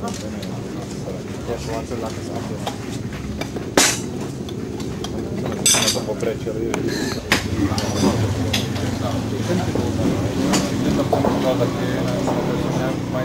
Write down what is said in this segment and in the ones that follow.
Sunt câteva, dar sunt mai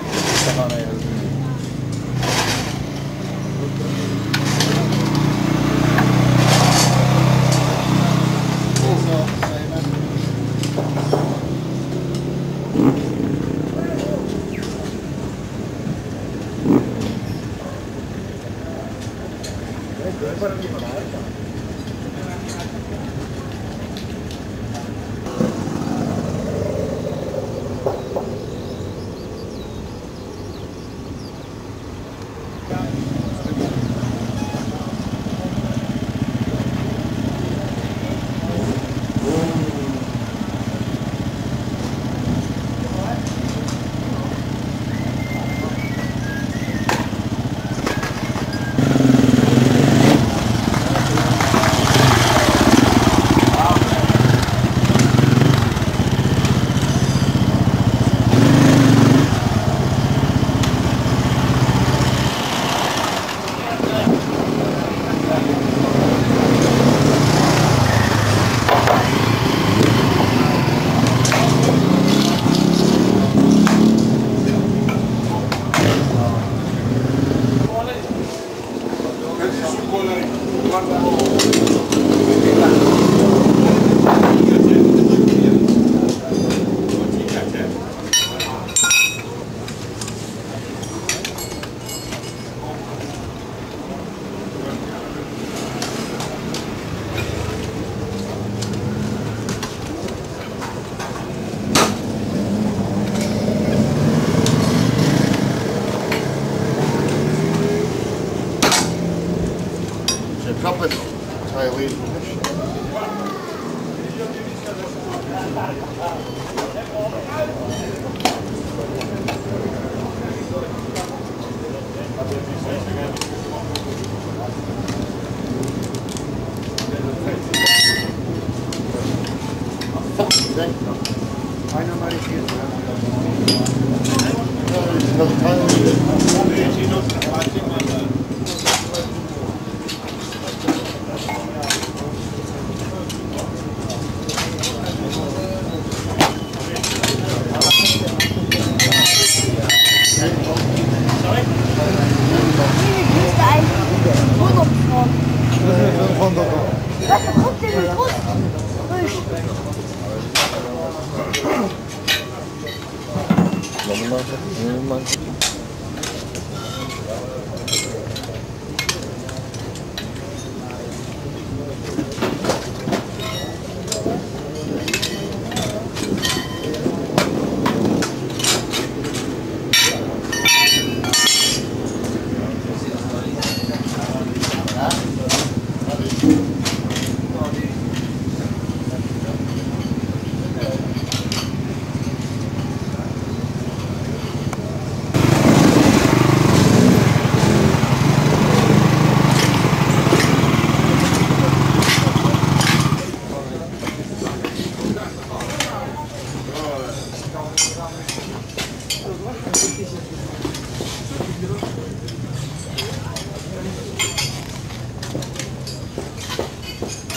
Mann.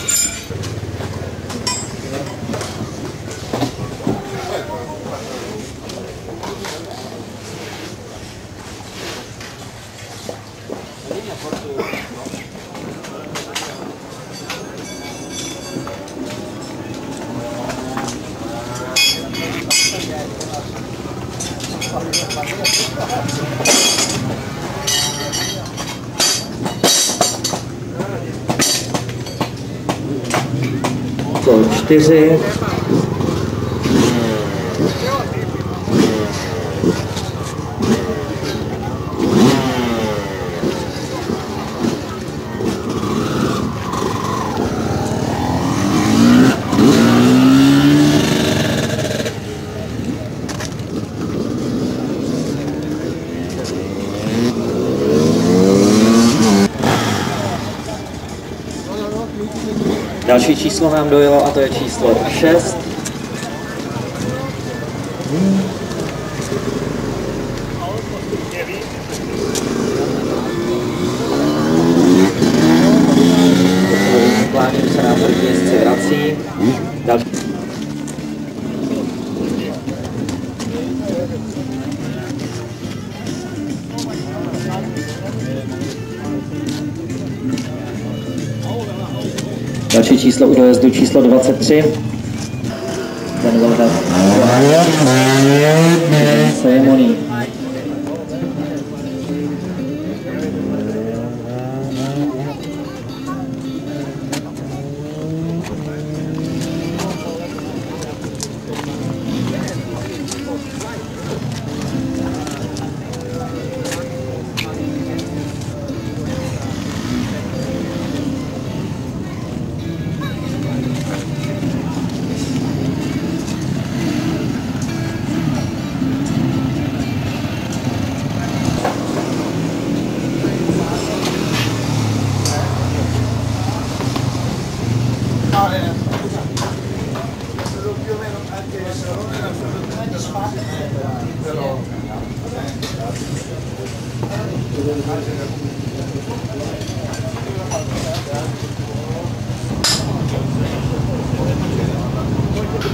Yes. 谢谢。Další číslo nám dojelo a to je číslo 6. Pláním se nám jezdci vrací. Další. Další číslo u dojezdu číslo 23. Ten zavřel. Ceremonii.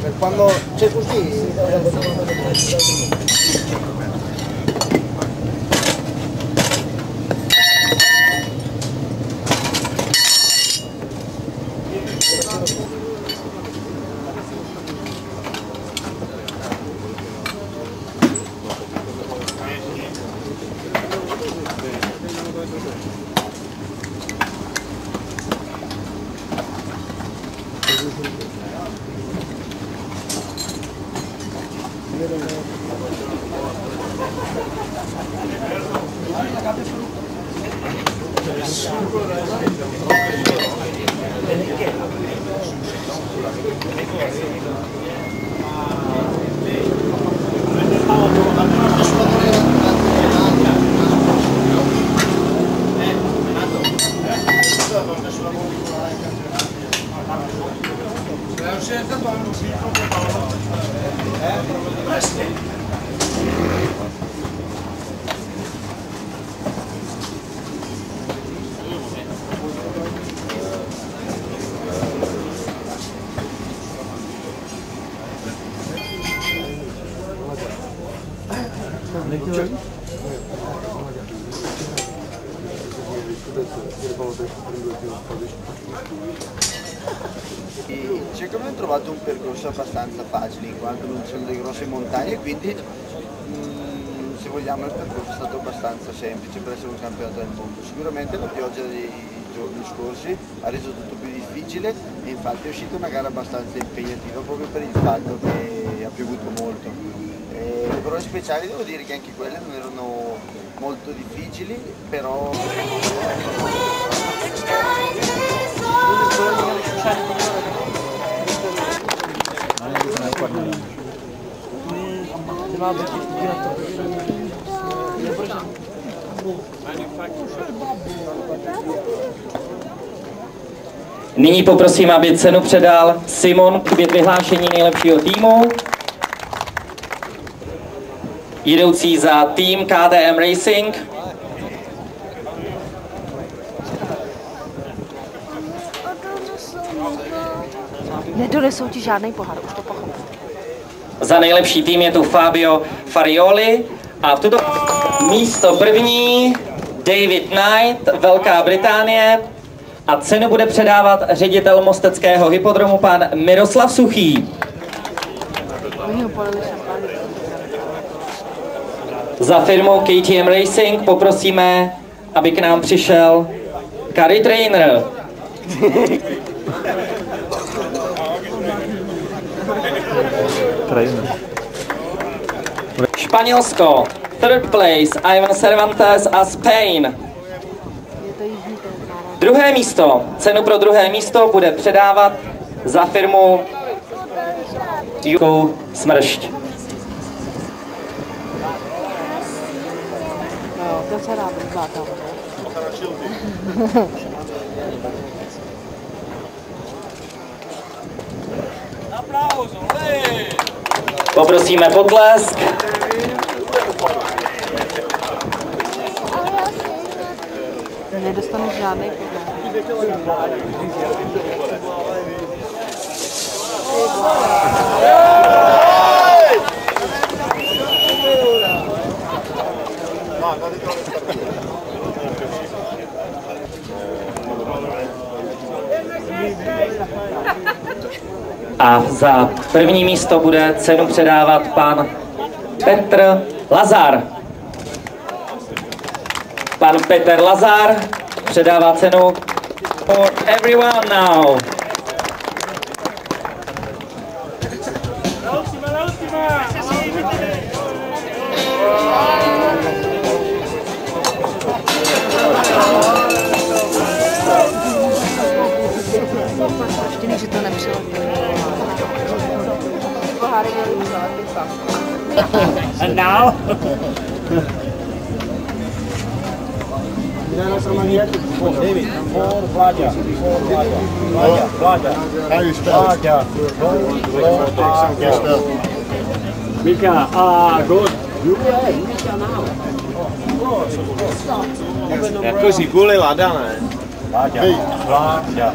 Per quando c'è così 있습니다. E Secondo me ho trovato un percorso abbastanza facile in quanto non ci sono delle grosse montagne quindi mm, se vogliamo il percorso è stato abbastanza semplice per essere un campionato del mondo. Sicuramente la pioggia dei giorni scorsi ha reso tutto più difficile e infatti è uscita una gara abbastanza impegnativa proprio per il fatto che ha piovuto molto. E le prove speciali devo dire che anche quelle non erano molto difficili, però. Nyní poprosím, aby cenu předal Simon k vyhlášení nejlepšího týmu. Jdoucí za tým KTM Racing. Nedonesou ti žádný pohár, už to pochopím. Za nejlepší tým je tu Fabio Farioli. A v tuto místo první David Knight, Velká Británie. A cenu bude předávat ředitel Mosteckého hypodromu pan Miroslav Suchý. Oni ho polili šampány. Za firmou KTM Racing poprosíme, aby k nám přišel Kari Trainer. Španělsko, third place, Ivan Cervantes a Spain. Druhé místo, cenu pro druhé místo bude předávat za firmu Jukou Smršť. To se rád tam. Poprosíme potlesk. Nedostaneš žádný pohár. Za první místo bude cenu předávat pan Petr Lazar. Pan Petr Lazar předává cenu for everyone now. and now? Mika, ah, good. You Mika now. Jako si Lada, ne? Láďa. Láďa.